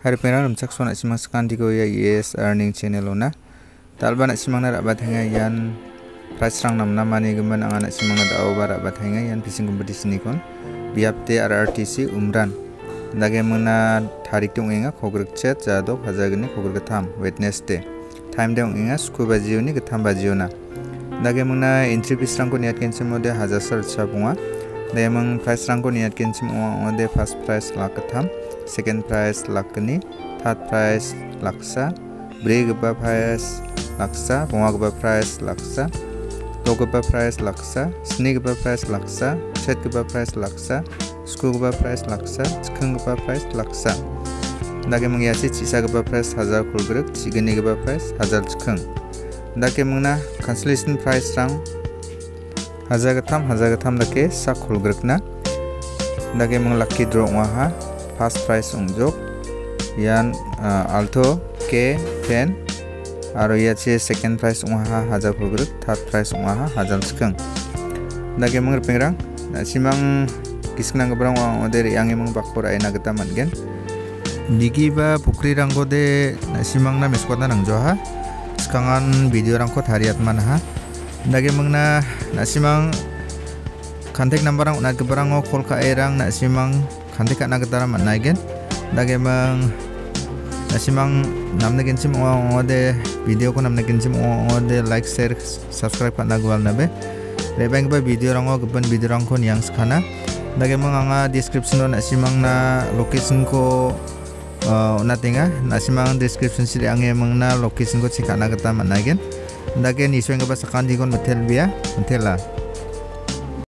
hari pera ramchak sona simang skan diko ya yes earning channel ona talba na simang na rabat henga yan price rang namna mani gemen anga na simang na dao ba rabat henga yan fishing competition ikon biapte rrtc umran dage mena tarik tung enga khogruk che jado phajagni khogruk tham wednesday time dong enga skuba jiuni gtham ba jiuna dage mena entry fee rang ko niat kense mode hajar sar chapunga Dage meng price rang ko niat kensim ode first price lak getham. second prize lakni third prize laksa bri gaba prize laksa bunga gaba prize laksa to gaba prize laksa sni gaba prize laksa chet gaba prize laksa sku gaba prize laksa chkhang gaba prize laksa dage mung yasi chisa gaba prize hazar kulgruk chigani gaba prize hazar chkhang dake mungna cancellation price rang hajar gatham dake sa kulgruk na dage mung lucky draw ha first price ungjok yan uh, alto k 10 aro ya che second price ungha hajar phugruk third price ungha hajar skang dage mangr pengrang simang kisnang gabrang wa oder yang emang bakor aina gata mangen nigi ba pukri rangko de simang na meskota nang jo ha sekangan video rangko thariat man ha dage na simang kantek nambarang unat gabrang o kolka erang na simang kanti ka nagatara mannaigen dage mang nasimang namne gensim ode video ko namne gensim ode like share subscribe ka nagwal nabe. Rebang ba video rango gaban video rang ko yang skana. Dage mang anga description nasimang na location ko na tinga. Nasimang description mang na location ko chika nagata mannaigen dage niswenga ba sakan digon metel biya metela